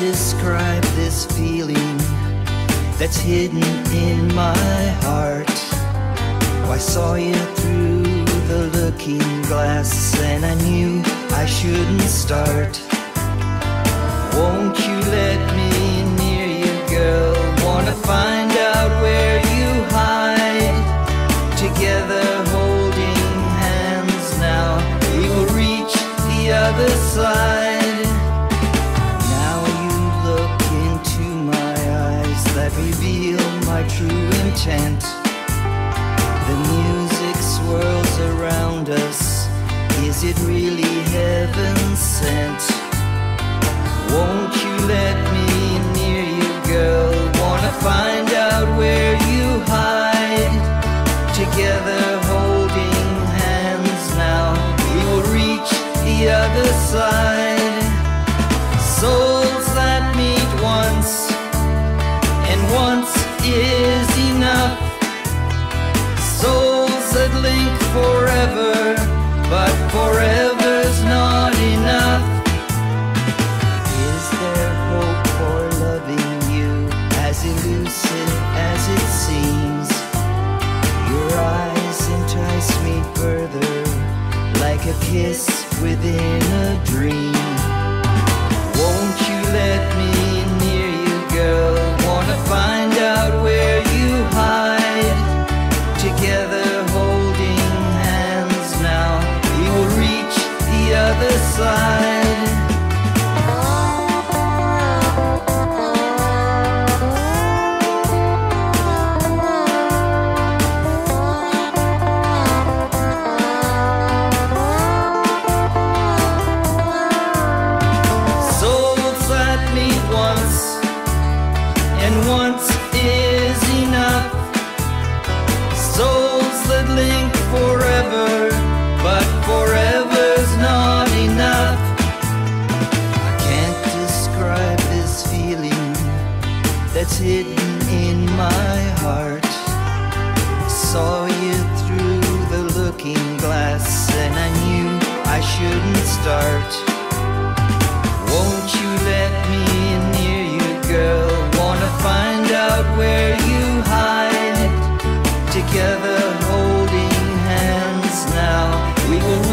describe this feeling that's hidden in my heart. I saw you through the looking glass and I knew I shouldn't start. Won't you let me near you, girl? Wanna find out where you hide. Together holding hands now, we will reach the other side. True intent. The music swirls around us. Is it really heaven sent? Won't a kiss within a dream. Won't you let me near you, girl? Wanna find out where you hide. Together holding hands now, we will reach the other side. Souls that link forever, but forever's not enough. I can't describe this feeling that's hidden in my heart. I saw you through the looking glass, and I knew I shouldn't start. We will